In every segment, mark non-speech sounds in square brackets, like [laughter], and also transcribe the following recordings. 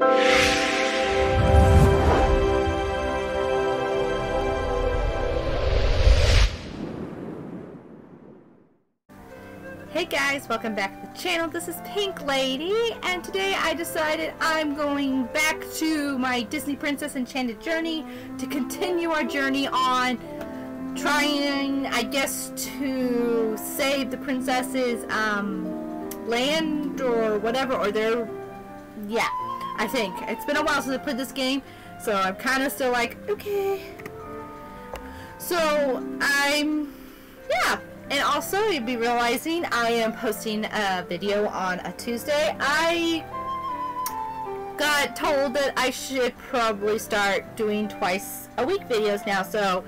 Hey guys, welcome back to the channel. This is Pink Lady, and today I decided I'm going back to my Disney Princess Enchanted journey to continue our journey on trying, I guess, to save the princess's um, land or whatever, or their, yeah, I think. It's been a while since I played this game, so I'm kind of still like, okay. So, I'm, yeah. And also, you'll be realizing I am posting a video on a Tuesday. I got told that I should probably start doing twice a week videos now, so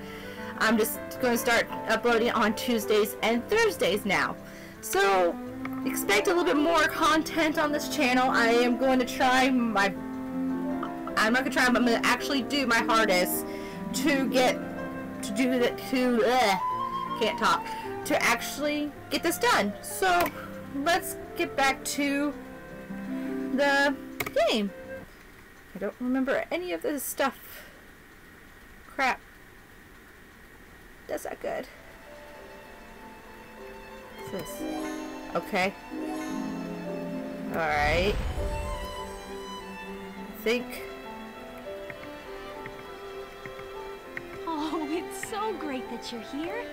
I'm just going to start uploading on Tuesdays and Thursdays now. So, expect a little bit more content on this channel. I am going to try my... I'm not going to try, but I'm going to actually do my hardest to get... to do that, to... Ugh, can't talk to actually get this done. So let's get back to the game. I don't remember any of this stuff. Crap. That's not good. What's this? Okay. Alright. Think... Oh, it's so great that you're here.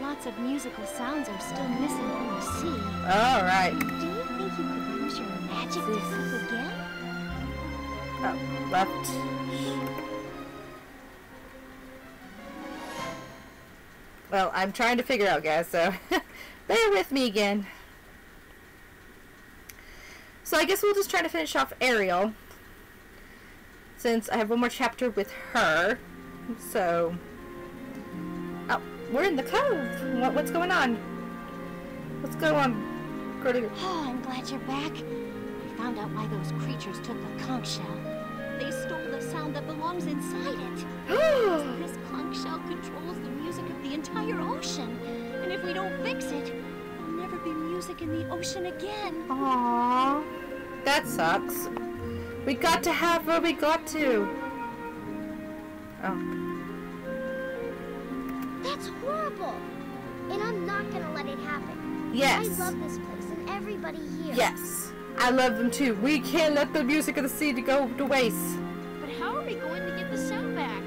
Lots of musical sounds are still missing from the sea. Alright. Do you think you could use your magic to help again? Oh, left. Well, I'm trying to figure out, guys, so [laughs] bear with me again. So I guess we'll just try to finish off Ariel. Since I have one more chapter with her. So... Oh, we're in the cove. What, what's going on? What's going on? Gertie? Oh, I'm glad you're back. I found out why those creatures took the conch shell. They stole the sound that belongs inside it. [gasps] this conch shell controls the music of the entire ocean. And if we don't fix it, there'll never be music in the ocean again. Aww. That sucks. We got to have what we got to. Oh. That's horrible. And I'm not gonna let it happen. Yes. I love this place and everybody here. Yes. I love them too. We can't let the music of the sea to go to waste. But how are we going to get the sound back?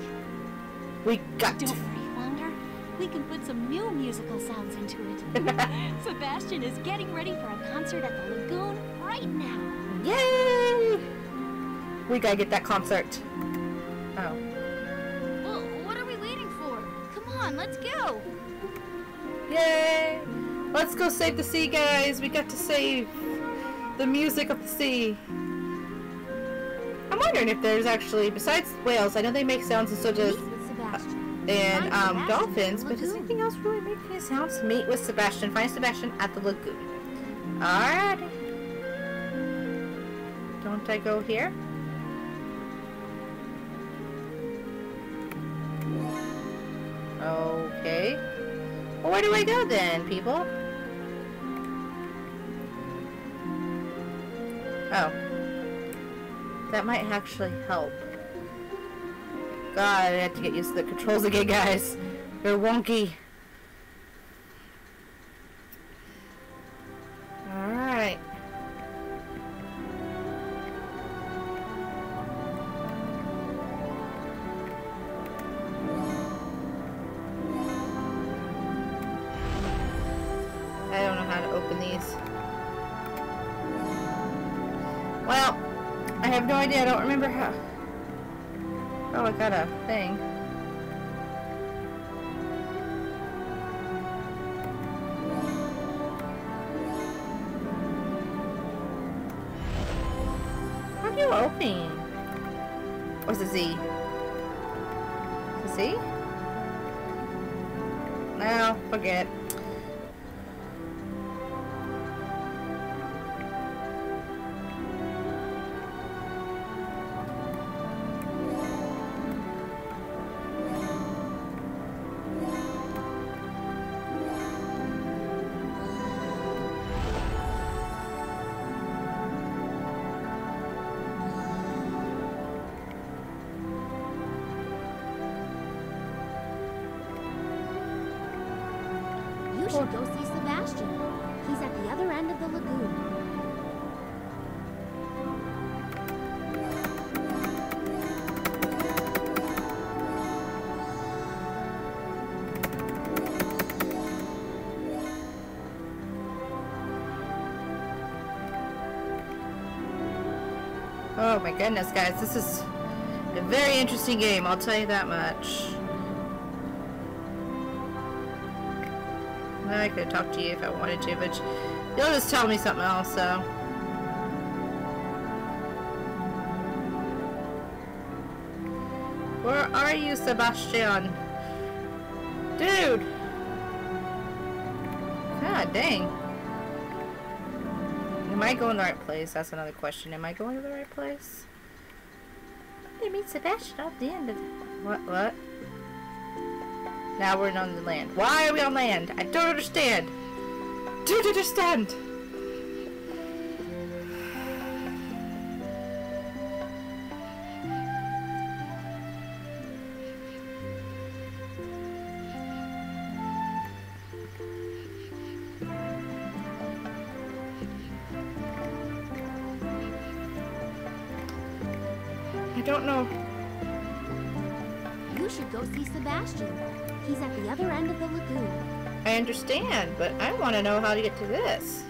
We got Don't to. worry, Flounder. We can put some new musical sounds into it. [laughs] Sebastian is getting ready for a concert at the lagoon right now. Yay! We gotta get that concert. Oh. Well, what are we waiting for? Come on, let's go. Yay! Let's go save the sea, guys. We got to save the music of the sea. I'm wondering if there's actually, besides whales, I know they make sounds and so does Meet and um, dolphins, but does anything else really make any sounds? Meet with Sebastian. Find Sebastian at the lagoon. Alrighty. Don't I go here? Okay. Well, where do I go then, people? Oh. That might actually help. God, I have to get used to the controls again, guys. They're wonky. Should go see Sebastian. He's at the other end of the lagoon. Oh my goodness, guys, this is a very interesting game, I'll tell you that much. I could talk to you if I wanted to, but you'll just tell me something else, so. Where are you, Sebastian? Dude! God dang. Am I going to the right place? That's another question. Am I going to the right place? They meet Sebastian at the end of the... What? What? Now we're on the land. Why are we on land? I don't understand. Don't understand. I don't know. You should go see Sebastian. He's at the other end of the lagoon. I understand, but I want to know how to get to this.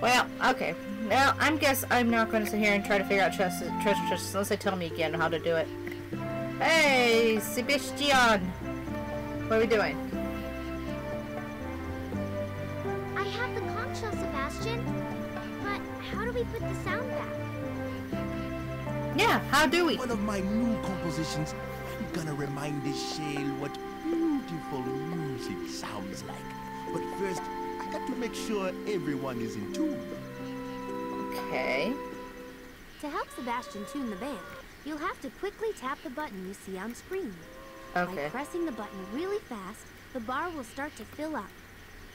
Well, okay. Now, I guess I'm not going to sit here and try to figure out treasure chests unless they tell me again how to do it. Hey, Sebastian! What are we doing? I have the conch shell, Sebastian. But how do we put the sound back? Yeah, how do we? One of my new compositions. I'm gonna remind this shell what beautiful music sounds like. But first, I got to make sure everyone is in tune. Okay. To help Sebastian tune the band, you'll have to quickly tap the button you see on screen. By pressing the button really fast, the bar will start to fill up.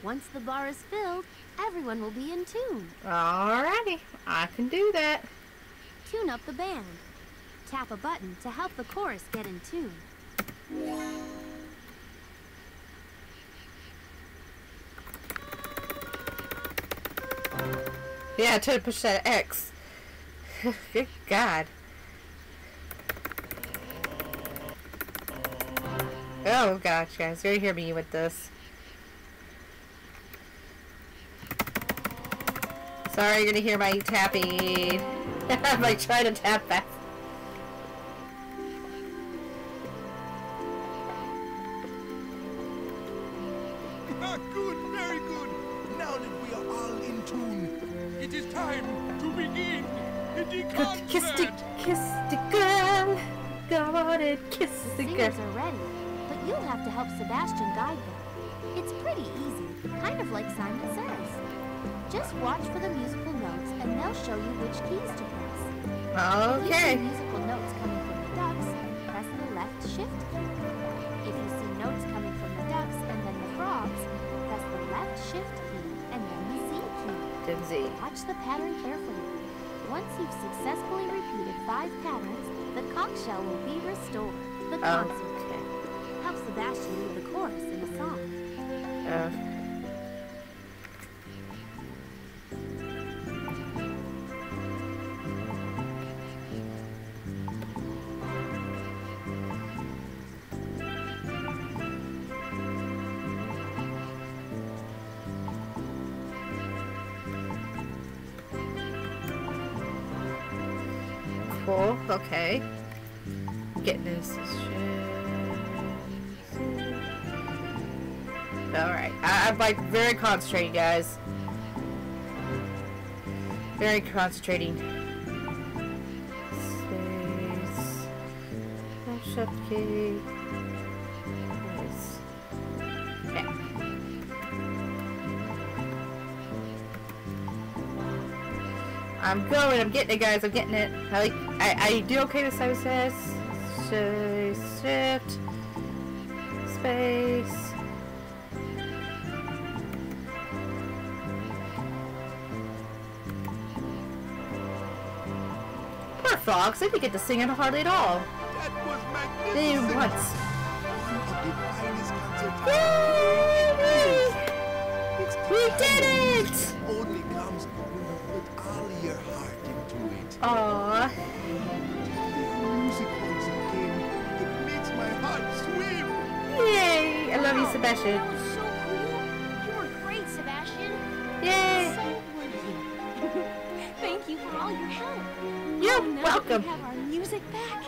Once the bar is filled, everyone will be in tune. Alrighty. I can do that. Tune up the band. Tap a button to help the chorus get in tune. Yeah, try to push that X. [laughs] Good God. Oh gosh, guys, you're gonna hear me with this. Sorry, you're gonna hear my tapping. [laughs] I'm like trying to tap fast. Show you which keys to press. If you see musical notes coming from the ducks, press the left shift key. If you see notes coming from the ducks and then the frogs, press the left shift key and then the Z key. Then Z. Watch the pattern carefully. Once you've successfully repeated five patterns, the conch shell will be restored. The concert. Okay. Help Sebastian lead the chorus in a song. Uh, like very concentrating, guys. Very concentrating. Space. Okay. I'm going, I'm getting it guys, I'm getting it. I like I, I do okay with Says. Shift. Space. Frogs. They didn't get to sing it hardly at all. That was. They didn't once. One of the finest concerts Yay! We did it! It only comes when you put all your heart into it. Aww. Music once again, it makes my heart swim. Yay! I love you, Sebastian. Welcome. We have our music back.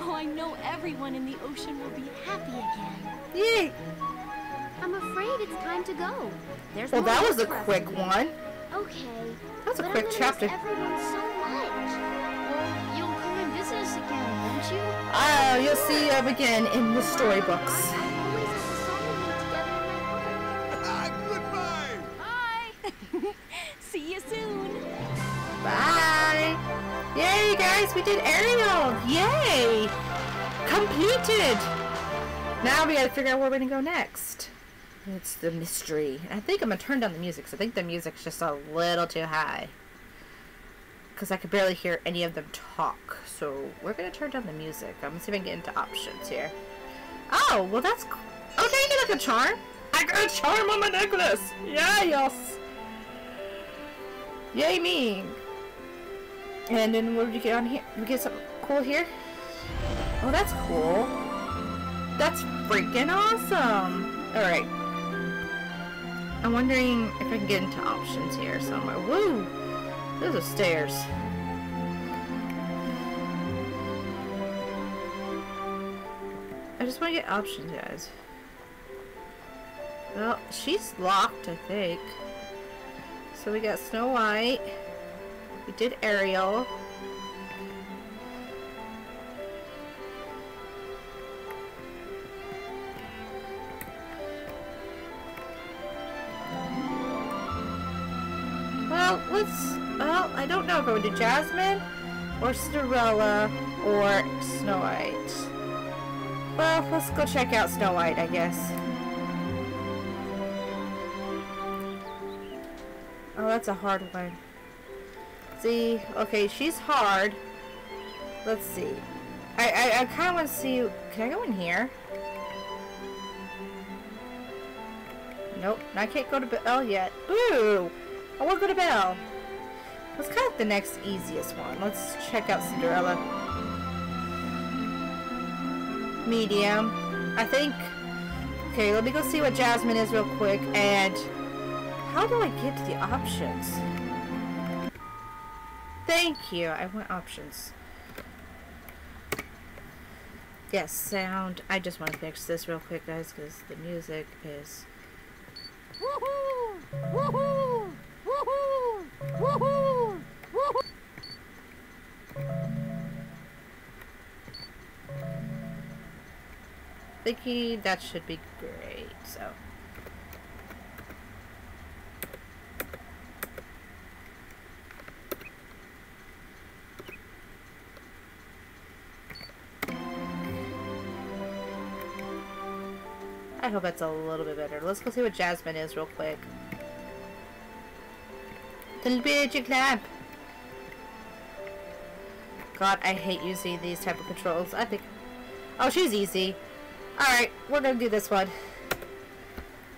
Oh, I know everyone in the ocean will be happy again. Yay! I'm afraid it's time to go. There's Well, that was a quick one. Okay. That was a but quick chapter. Miss everyone so much. Well, you'll come and visit us again, won't you? Uh, you'll see them again in the storybooks. We did Ariel! Yay! Completed! Now we gotta figure out where we're gonna go next. It's the mystery. I think I'm gonna turn down the music, 'cause I think the music's just a little too high. Because I could barely hear any of them talk. So we're gonna turn down the music. I'm gonna see if I can get into options here. Oh, well that's cool. Can you get like a charm? I got a charm on my necklace! Yeah, yes! Yay me! And then what did we get on here? We get something cool here? Oh, that's cool. That's freaking awesome! Alright. I'm wondering if I can get into options here somewhere. Woo! Those are stairs. I just want to get options, guys. Well, she's locked, I think. So we got Snow White. We did Ariel. Well, let's. Well, I don't know if I would do Jasmine or Cinderella or Snow White. Well, let's go check out Snow White, I guess. Oh, that's a hard one. See, okay, she's hard. Let's see. I I, I kind of want to see. Can I go in here? Nope, I can't go to Belle oh, yet. Ooh, I want to go to Belle. Let's kind of the next easiest one. Let's check out Cinderella. Medium, I think. Okay, let me go see what Jasmine is real quick. And how do I get to the options? Thank you. I want options. Yes, sound. I just want to fix this real quick, guys, because the music is. Woohoo! Woohoo! Woohoo! Woohoo! Woohoo! Thinking that should be great. So. I hope that's a little bit better. Let's go see what Jasmine is real quick. The magic lamp. God, I hate using these type of controls. I think. Oh, she's easy. Alright, we're gonna do this one.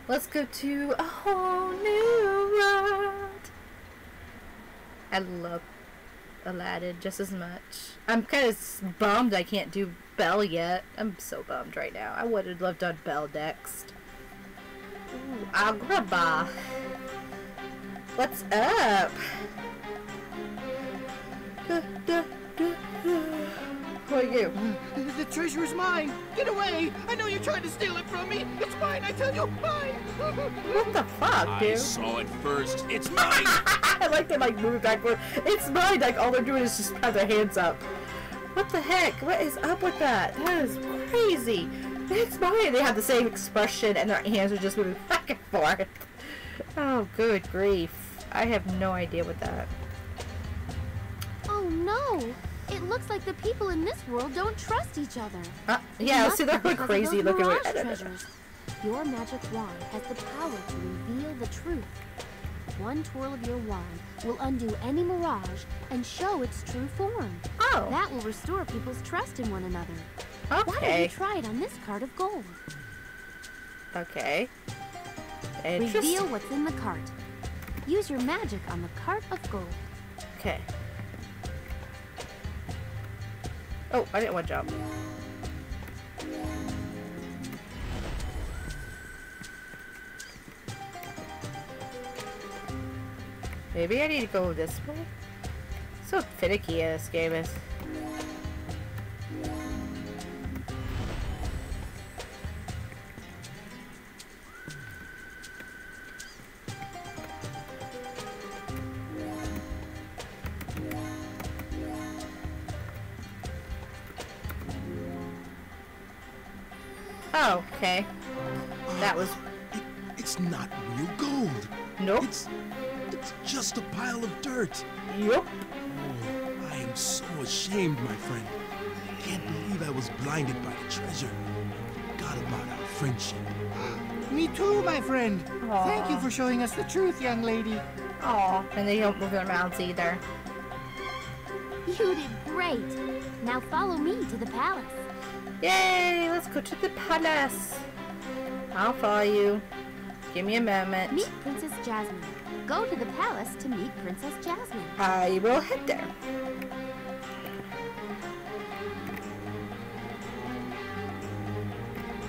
Let's go to a whole new world. I love Aladdin just as much. I'm kind of bummed I can't do Belle yet. I'm so bummed right now. I would have loved done Belle next. Ooh, Agrabah. What's up? Who are you? The treasure is mine! Get away! I know you're trying to steal it from me! It's mine, I tell you! Mine! What the fuck, I saw it first! It's [laughs] mine! I like them like moving backward. It's mine. Like all they're doing is just have their hands up. What the heck? What is up with that? That is crazy. That's mine. They have the same expression and their hands are just moving [laughs] back and forth. Oh, good grief. I have no idea what that. Oh no! It looks like the people in this world don't trust each other. Uh, yeah, see, they're crazy looking. mirage I don't know. treasures. Your magic wand has the power to reveal the truth. One twirl of your wand will undo any mirage and show its true form. Oh. That will restore people's trust in one another. Okay. Why don't you try it on this card of gold? Okay. Reveal what's in the cart. Use your magic on the cart of gold. Okay. Oh, I didn't want to jump. Maybe I need to go this way? So finicky this game is. Blinded by the treasure. Forgot about our friendship. [gasps] Me too, my friend. Thank you for showing us the truth, young lady. Aw, and they don't move their mouths either. You did great. Now follow me to the palace. Yay! Let's go to the palace. I'll follow you. Give me a moment. Meet Princess Jasmine. Go to the palace to meet Princess Jasmine. I will head there.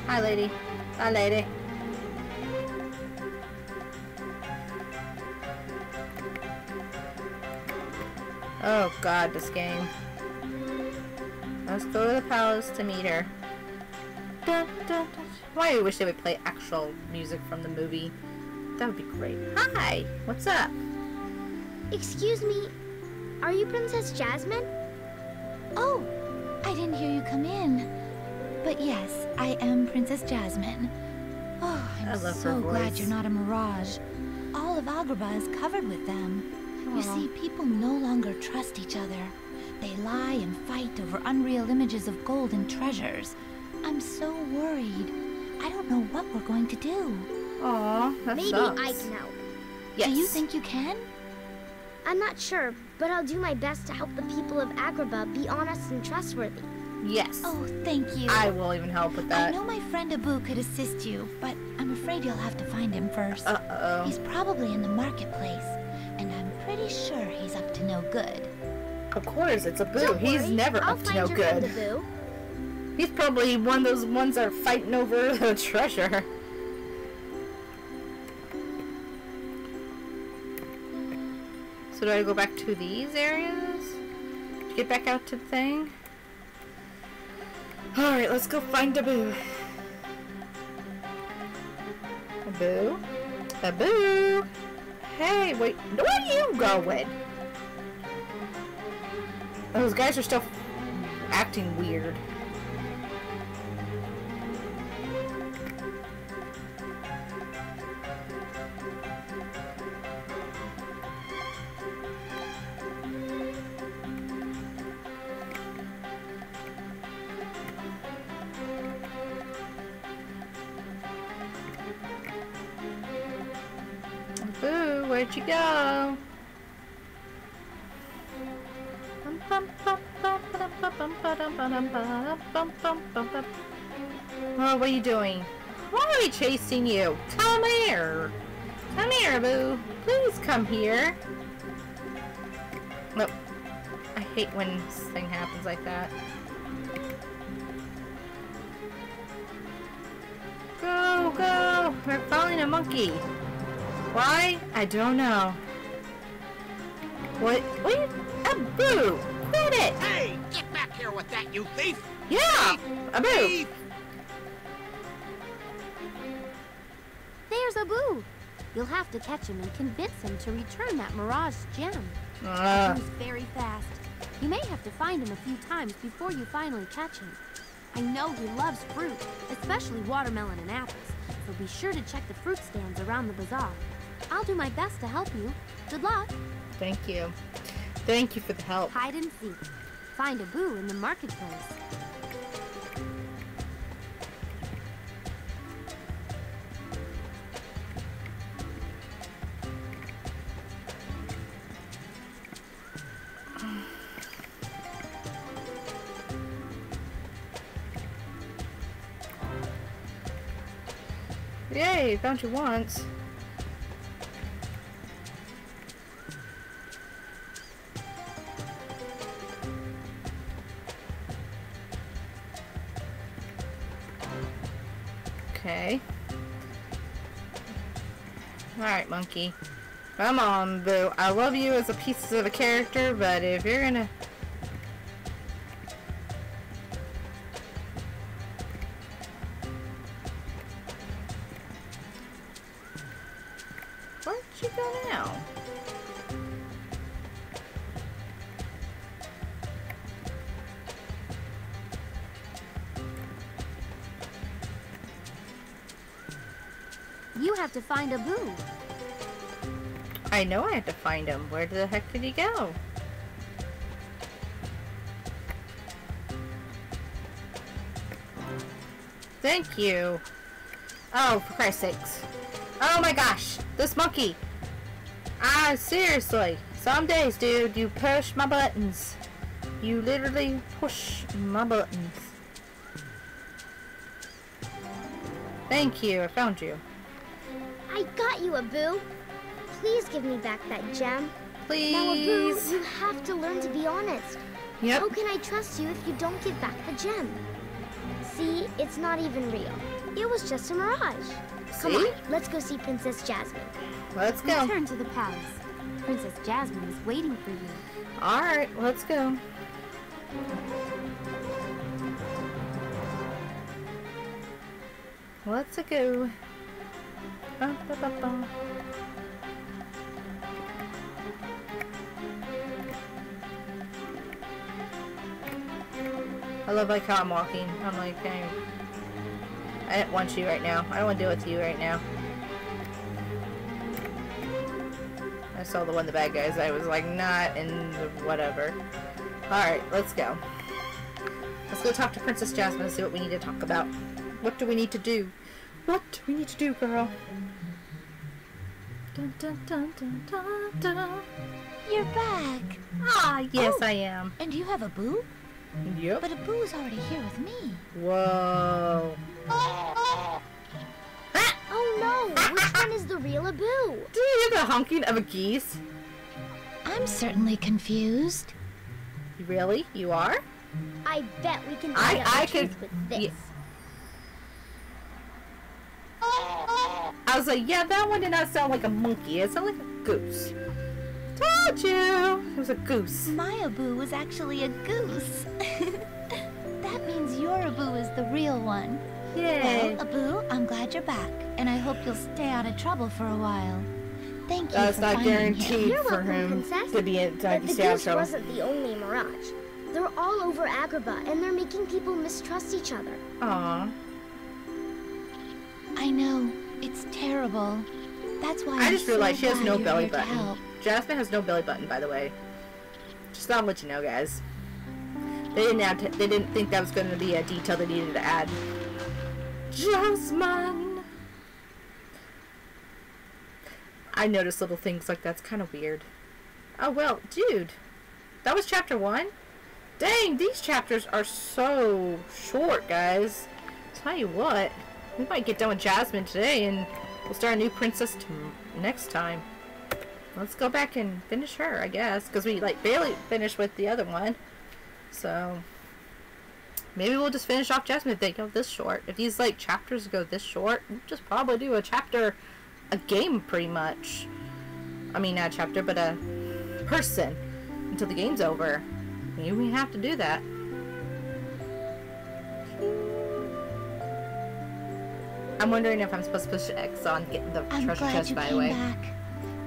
Hi, lady. Hi, lady. Oh God, this game. Let's go to the palace to meet her. Dun, dun, dun. Why I wish they would play actual music from the movie. That would be great. Hi, what's up? Excuse me, are you Princess Jasmine? Oh, I didn't hear you come in. But yes, I am Princess Jasmine. Oh, I'm I love her so glad you're not a mirage. All of Agrabah is covered with them. You see, people no longer trust each other. They lie and fight over unreal images of gold and treasures. I'm so worried. I don't know what we're going to do. Aw, that Maybe sucks. I can help. Yes. Do you think you can? I'm not sure, but I'll do my best to help the people of Agrabah be honest and trustworthy. Yes. Oh, thank you. I will even help with that. I know my friend Abu could assist you, but I'm afraid you'll have to find him first. Uh oh. He's probably in the marketplace, and I'm pretty sure he's up to no good. Of course, it's Abu. Don't He's worry, never I'll up to no good. friend Abu. He's probably one of those ones that are fighting over [laughs] the treasure. So do I go back to these areas? Get back out to the thing? Alright, let's go find Abu. Abu? Abu? Hey, wait, where are you going? Those guys are still acting weird. Where'd you go? Oh, what are you doing? Why are we chasing you? Come here! Come here, Boo! Please come here! Nope. I hate when this thing happens like that. Go, go! We're following a monkey. Why? I don't know. What? What? Abu! Quit it! Hey, get back here with that, you thief! Yeah! Abu! Thief! There's Abu. You'll have to catch him and convince him to return that Mirage gem. Uh, Abu's very fast. You may have to find him a few times before you finally catch him. I know he loves fruit, especially watermelon and apples, so be sure to check the fruit stands around the bazaar. I'll do my best to help you. Good luck. Thank you. Thank you for the help. Hide and seek. Find Abu in the marketplace. Yay, found you once. Monkey. Come on, Boo. I love you as a piece of a character, but if you're gonna... find him. Where the heck did he go? Thank you. Oh, for Christ's sakes. Oh my gosh, this monkey. Ah, seriously. Some days, dude, you push my buttons. You literally push my buttons. Thank you, I found you. I got you, Abu. Please give me back that gem. Please. Now, Abu, you have to learn to be honest. Yep. How can I trust you if you don't give back the gem? See, it's not even real. It was just a mirage. Come See? on, let's go see Princess Jasmine. Let's go. Return to the palace. Princess Jasmine is waiting for you. Alright, let's go. Let's go. Ba, ba, ba, I love like how I'm walking. I'm like, I, I don't want you right now. I don't want to deal with you right now. I saw the one the bad guys. I was like, not and whatever. Alright, let's go. Let's go talk to Princess Jasmine and see what we need to talk about. What do we need to do? What do we need to do, girl? Dun, dun, dun, dun, dun, dun. You're back. Ah, yes, Oh. I am. And you have Abu? Yep. But Abu is already here with me. Whoa. Ah, oh no, which one is the real Abu? Do you hear the honking of a geese? I'm certainly confused. Really? You are? I bet we can I- out I the could- with this. yeah. I was like, yeah, that one did not sound like a monkey. It sounded like a goose. Told you! It was a goose. My Abu was actually a goose. [laughs] that means your Abu is the real one. Yay. Well, Abu, I'm glad you're back, and I hope you'll stay out of trouble for a while. Thank you That's for not finding guaranteed him. You're for welcome, him Princess. to be in But to the stay out of goose trouble. wasn't the only mirage. They're all over Agrabah, and they're making people mistrust each other. Aw. I know it's terrible. That's why I I'm just so realized she has glad no you're belly here to button. Jasmine has no belly button, by the way. Just thought I'd let you know, guys. They didn't add. they didn't think that was going to be a detail they needed to add. Jasmine. I notice little things like that's kind of weird. Oh well, dude, that was chapter one. Dang, these chapters are so short, guys. Tell you what, we might get done with Jasmine today, and we'll start a new princess next time. Let's go back and finish her, I guess, because we like barely finished with the other one. So maybe we'll just finish off Jasmine if they go this short. If these like chapters go this short, we'll just probably do a chapter, a game, pretty much. I mean, not a chapter, but a person until the game's over. Maybe we have to do that. I'm wondering if I'm supposed to push X on getting the I'm treasure chest, by the way. back.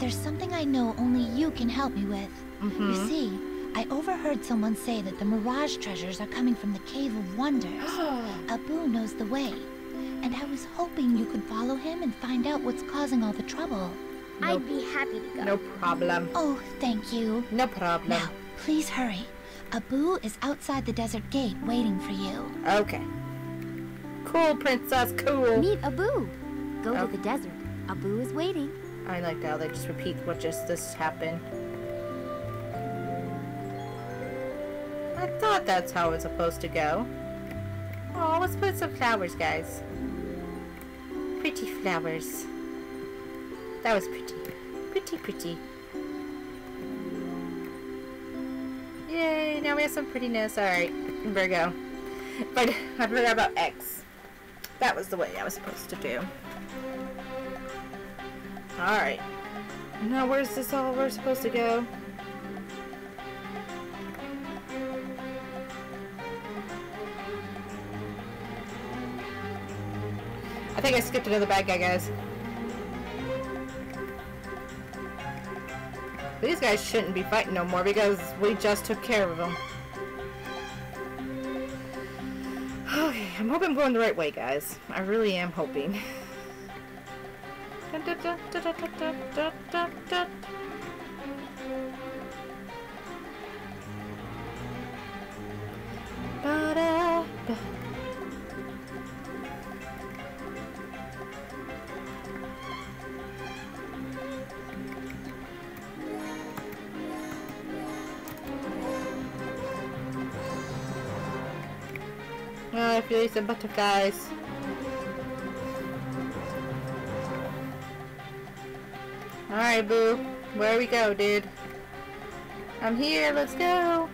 There's something I know only you can help me with. Mhm. You see, I overheard someone say that the Mirage treasures are coming from the Cave of Wonders. [gasps] Abu knows the way, and I was hoping you could follow him and find out what's causing all the trouble. I'd be happy to go. No problem. Oh, thank you. No problem. Now, please hurry. Abu is outside the desert gate waiting for you. Okay. Cool, princess, cool. Meet Abu. Go Oh. to the desert. Abu is waiting. I like how they just repeat what just this happened. I thought that's how it's supposed to go. Oh, let's put some flowers, guys. Pretty flowers. That was pretty. Pretty, pretty. Yay, now we have some prettiness. Alright, Virgo. But [laughs] I forgot about X. That was the way I was supposed to do. Alright. Now where's this all we're supposed to go? I think I skipped another bad guy, guys. These guys shouldn't be fighting no more because we just took care of them. [sighs] Okay, I'm hoping I'm going the right way, guys. I really am hoping. [laughs] Oh, I feel some butterflies. Alright, boo. Where we go, dude? I'm here, let's go.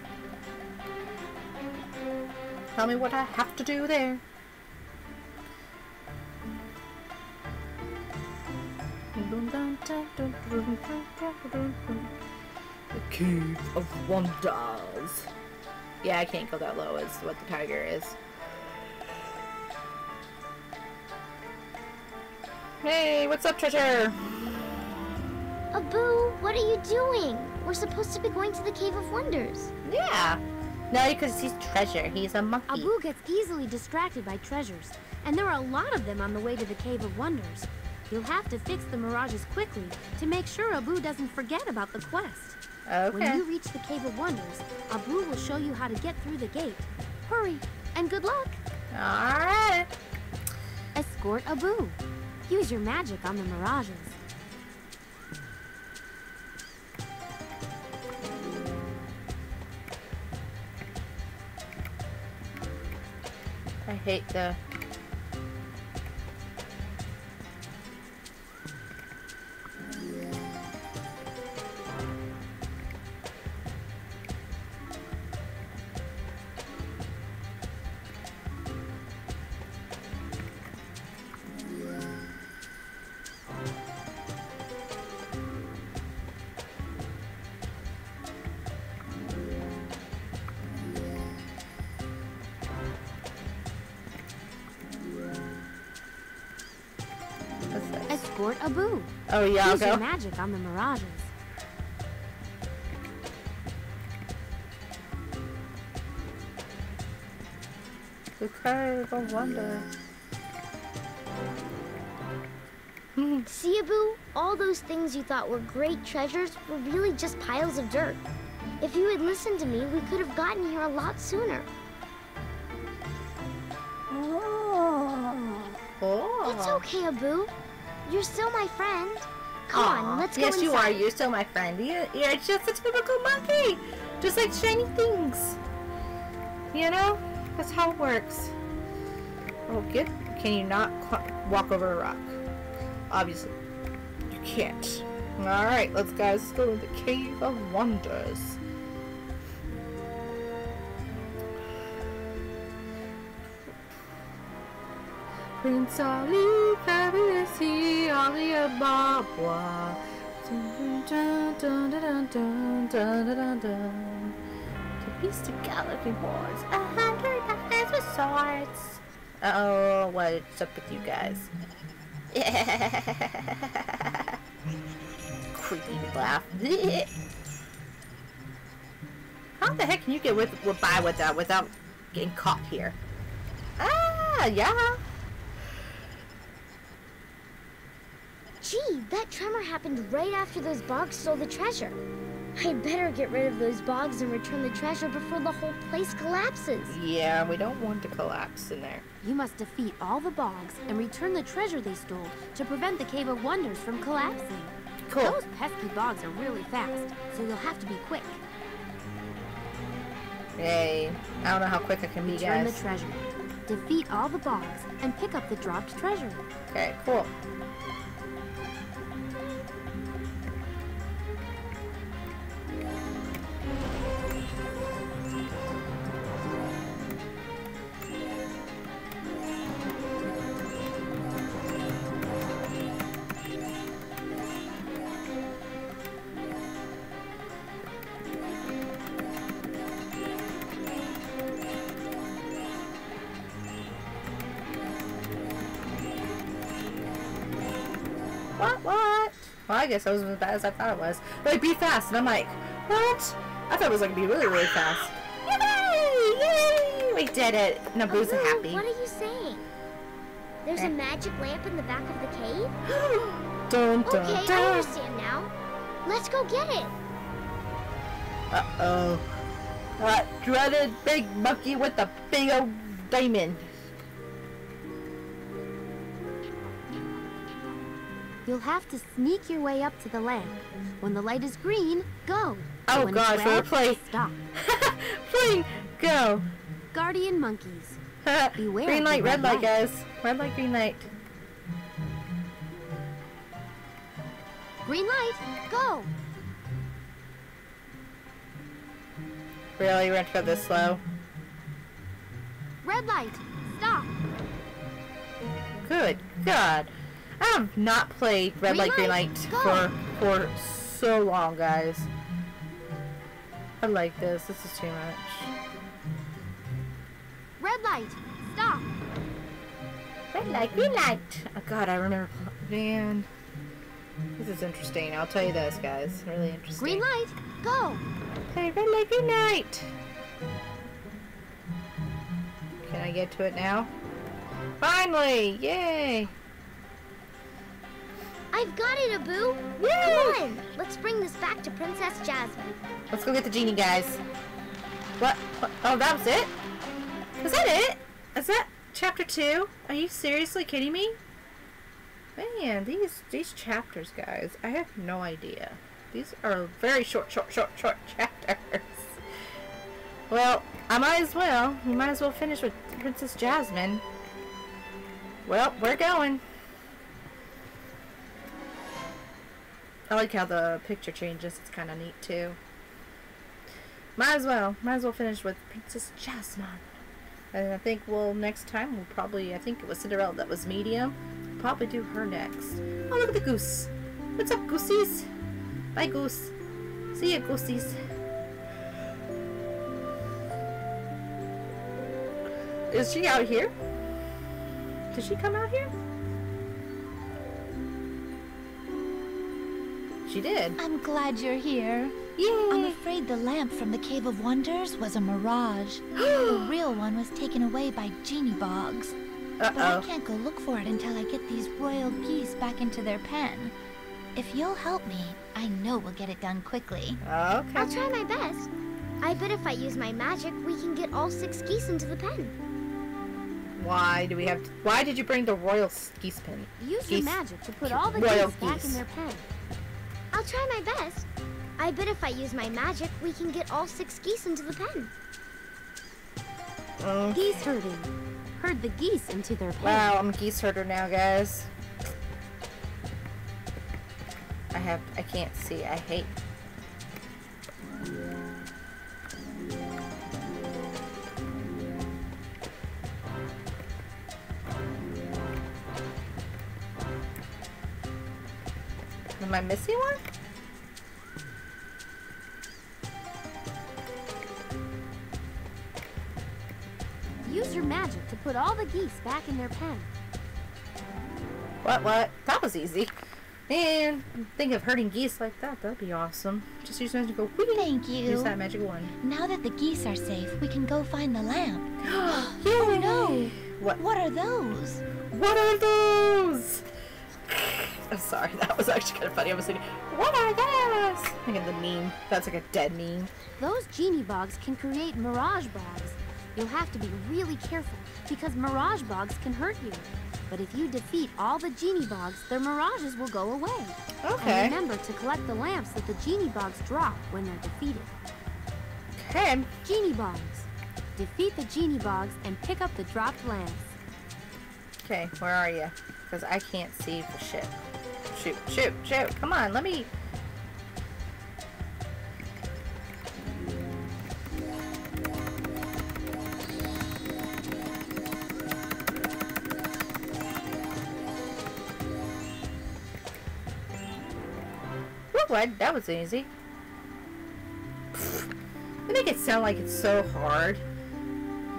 Tell me what I have to do there. The Cave of Wonders. Yeah, I can't go that low is what the tiger is. Hey, what's up, treasure? Abu, what are you doing? We're supposed to be going to the Cave of Wonders. Yeah. No, because he's treasure. He's a monkey. Abu gets easily distracted by treasures, and there are a lot of them on the way to the Cave of Wonders. You'll have to fix the mirages quickly to make sure Abu doesn't forget about the quest. Okay. When you reach the Cave of Wonders, Abu will show you how to get through the gate. Hurry, and good luck! Alright. Escort Abu. Use your magic on the mirages. I hate the... Use your magic on the mirages. The Cave of Wonder. Hmm, See, Abu? All those things you thought were great treasures were really just piles of dirt. If you had listened to me, we could have gotten here a lot sooner. Oh. Oh. It's okay, Abu. You're still my friend. Come Aw, on, let's yes, go you are. You're still my friend. You, you're just a typical monkey. Just like shiny things. You know? That's how it works. Oh, get. Can you not walk over a rock? Obviously. You can't. Alright, let's guys let's go to the Cave of Wonders. Prince Ali, fabulous he, Ali Ababwa. The beast of galloping wars, a hundred eyes with swords. Uh oh, what's up with you guys? [laughs] Creepy laugh. [laughs] How the heck can you get with, with by with that without getting caught here? Ah, yeah. Gee, that tremor happened right after those bogs stole the treasure. I'd better get rid of those bogs and return the treasure before the whole place collapses. Yeah, we don't want to collapse in there. You must defeat all the bogs and return the treasure they stole to prevent the Cave of Wonders from collapsing. Cool. Those pesky bogs are really fast, so you'll have to be quick. Yay. I don't know how quick I can be, Return guys. the treasure. Defeat all the bogs and pick up the dropped treasure. Okay, cool. Guess I wasn't as bad as I thought it was. Like, be fast. And I'm like, what? I thought it was to be really, really fast. Yay! Yay! We did it. Naboo's Abu, happy. What are you saying? There's a magic lamp in the back of the cave? [gasps] dun, dun, Okay, I understand now. Let's go get it. Uh-oh. That dreaded big monkey with the big old diamond. You'll have to sneak your way up to the lamp. When the light is green, go. Oh, when gosh, it's we're playing. Stop. [laughs] Please, go. Guardian monkeys. [laughs] Beware green light, red red light, light. guys. Red light, green light. Green light, go. Really, we're gonna go this slow? Red light, stop. Good God. I have not played red light, green light, light for for so long, guys. I like this. This is too much. Red light, stop. Red light, green light. Oh God, I remember. Man, this is interesting. I'll tell you this, guys. Really interesting. Green light, go. Hey, red light, green light. Can I get to it now? Finally! Yay! I've got it, Abu. Yay! Come on. Let's bring this back to Princess Jasmine. Let's go get the genie, guys. What? what? Oh, that was it? Is that it? Is that chapter two? Are you seriously kidding me? Man, these these chapters, guys, I have no idea. These are very short, short, short, short [laughs] chapters. Well, I might as well. We might as well finish with Princess Jasmine. Well, we're going. I like how the picture changes. It's kind of neat too. Might as well. Might as well finish with Princess Jasmine. And I think we'll next time we'll probably I think it was Cinderella that was medium. Probably do her next. Oh look at the goose. What's up, goosies? Bye goose. See ya, goosies. Is she out here? Did she come out here? She did. I'm glad you're here. Yay! I'm afraid the lamp from the Cave of Wonders was a mirage. [gasps] the real one was taken away by genie bogs. But I can't go look for it until I get these royal geese back into their pen. If you'll help me, I know we'll get it done quickly. Okay. I'll try my best. I bet if I use my magic, we can get all six geese into the pen. Why do we have to, why did you bring the royal geese pin? Use Geese. your magic to put all the Royal geese back geese. in their pen. I'll try my best. I bet if I use my magic, we can get all six geese into the pen. Mm. Geese herding. Herd the geese into their pen. Wow, I'm a geese herder now, guys. I have, I can't see. I hate. Am I missing one? Use your magic to put all the geese back in their pen. What, what? That was easy. Man, think of herding geese like that. That'd be awesome. Just use magic to go! Thank Use that magic one. Now that the geese are safe, we can go find the lamp. [gasps] oh no. What? What are those? What are those? [sighs] I'm sorry, that was actually kind of funny. I was thinking, what are those? Thinking the meme. That's like a dead meme. Those genie bogs can create mirage bogs. You'll have to be really careful because mirage bogs can hurt you. But if you defeat all the genie bogs, their mirages will go away. Okay. And remember to collect the lamps that the genie bogs drop when they're defeated. Okay. Genie bogs. defeat the genie bogs, and pick up the dropped lamps. Okay, where are you? Because I can't see for shit. Shoot, shoot, shoot. Come on, let me... What? That was easy. They make it sound like it's so hard.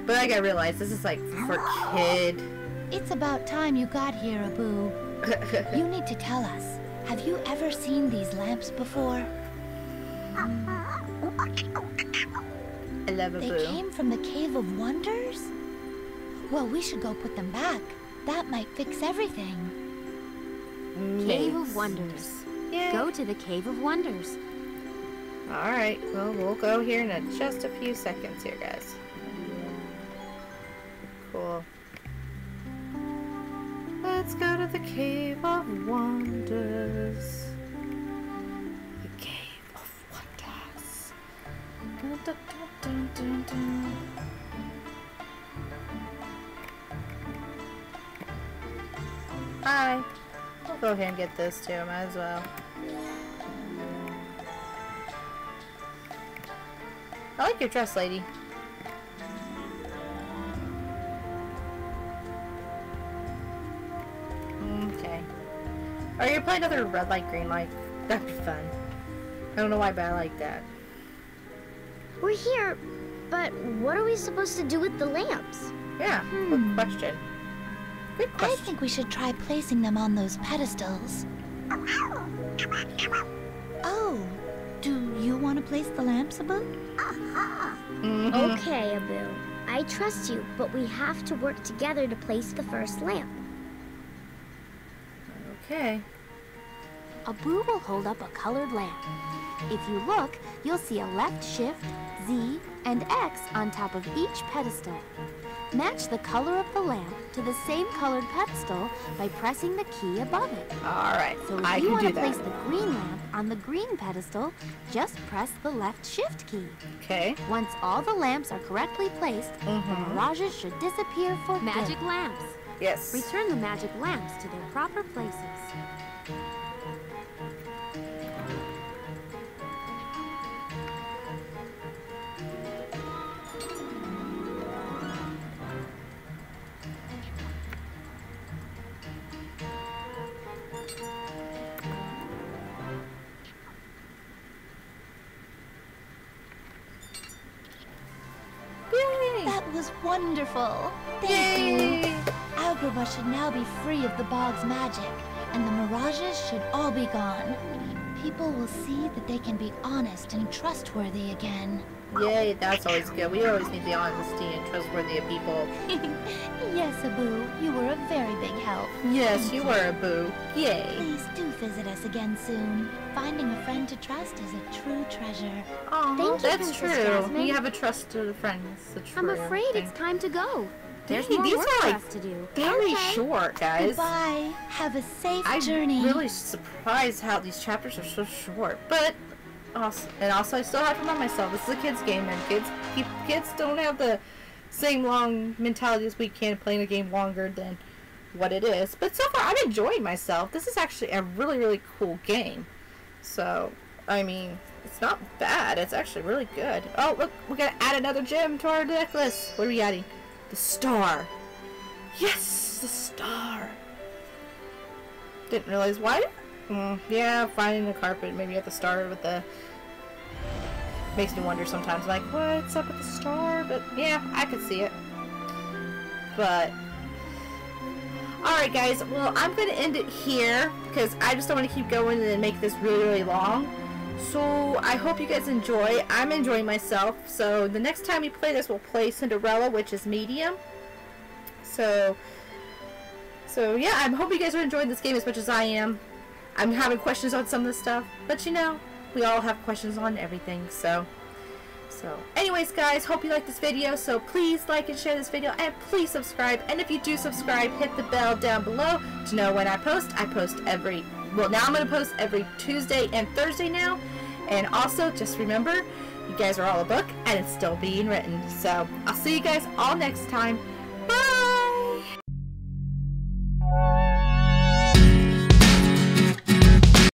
But like I realize this is like for kid. It's about time you got here, Abu. [laughs] you need to tell us. Have you ever seen these lamps before? I love Abu. They came from the Cave of Wonders? Well, we should go put them back. That might fix everything. Mm, Cave of Wonders. Yeah. Go to the Cave of Wonders. Alright, well, we'll go here in a, just a few seconds here, guys. Cool. Let's go to the Cave of Wonders. The Cave of Wonders. Dun, dun, dun. Hi. I'll go ahead and get this too, might as well. I like your dress, lady. Okay. Are you playing another red light, green light? That'd be fun. I don't know why, but I like that. We're here, but what are we supposed to do with the lamps? Yeah, good hmm. question. Good I think we should try placing them on those pedestals. Oh, do you want to place the lamps, Abu? Mhm. Okay, Abu. I trust you, but we have to work together to place the first lamp. Okay. Abu will hold up a colored lamp. If you look, you'll see a left shift, Z, and X on top of each pedestal. Match the color of the lamp to the same colored pedestal by pressing the key above it. Alright, So if I you want to place the green lamp on the green pedestal, just press the left shift key. Okay. Once all the lamps are correctly placed, the Mhm. mirages should disappear for Magic good. lamps. Yes. Return the magic lamps to their proper places. Was wonderful. Thank Yay! you. Agrabah should now be free of the bog's magic, and the mirages should all be gone. People will see that they can be honest and trustworthy again. Yay, that's always good. We always need the honesty and trustworthy of people. [laughs] yes, Abu, you were a very big help. Yes, you were Abu. Yay. Please do visit us again soon. Finding a friend to trust is a true treasure. Thank you, that's Princess true. Jasmine. You have a trusted friend. I'm afraid thing. it's time to go. There's Dang, more these work are for like us to do. very Okay. short, guys. Goodbye. Have a safe journey. I'm really surprised how these chapters are so short. But also, and also, I still have to remind myself this is a kids' game, and kids kids don't have the same long mentality as we can playing a game longer than what it is. But so far, I'm enjoying myself. This is actually a really, really cool game. So, I mean, it's not bad. It's actually really good. Oh, look, We're going to add another gem to our necklace. What are we adding? The star. Yes, the star. Didn't realize why. Mm, yeah, finding the carpet maybe at the star with the makes me wonder sometimes. Like, what's up with the star? But yeah, I could see it. But alright, guys. Well, I'm gonna end it here because I just don't want to keep going and make this really, really long. So I hope you guys enjoy. I'm enjoying myself. So the next time we play this, we'll play Cinderella, which is medium. So, so yeah, I hope you guys are enjoying this game as much as I am. I'm having questions on some of this stuff, but you know, we all have questions on everything. So, so anyways, guys, hope you like this video. So please like and share this video, and please subscribe. And if you do subscribe, hit the bell down below to know when I post. I post every well, now I'm going to post every Tuesday and Thursday now. And also, just remember, you guys are all a book and it's still being written. So I'll see you guys all next time. Bye!